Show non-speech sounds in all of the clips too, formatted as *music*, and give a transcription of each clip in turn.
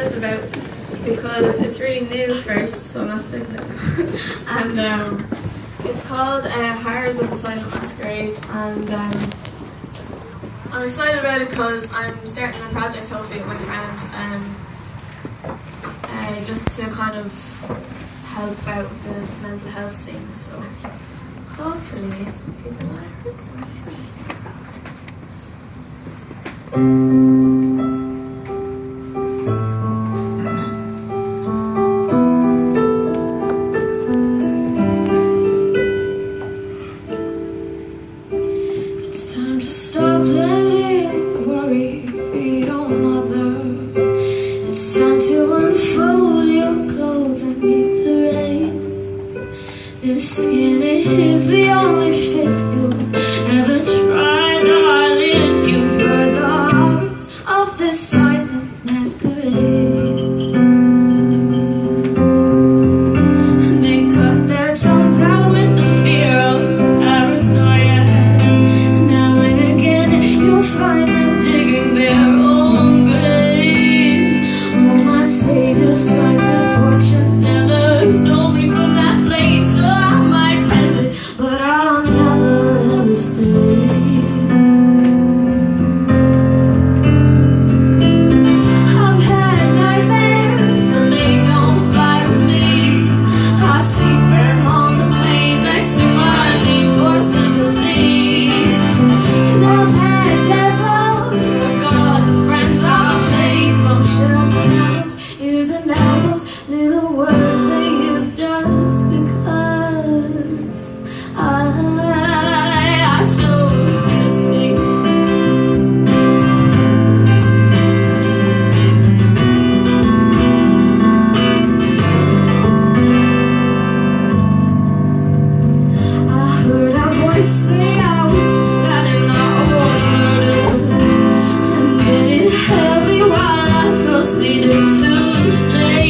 excited about because it's really new first, so I'm not saying that. *laughs* and um, it's called uh, Horrors of the Silent Masquerade, and um, I'm excited about it because I'm starting a project hopefully with my friend, um, uh, just to kind of help out the mental health scene. So hopefully people like this. skin, it is the only sleeping to stay.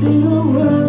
run.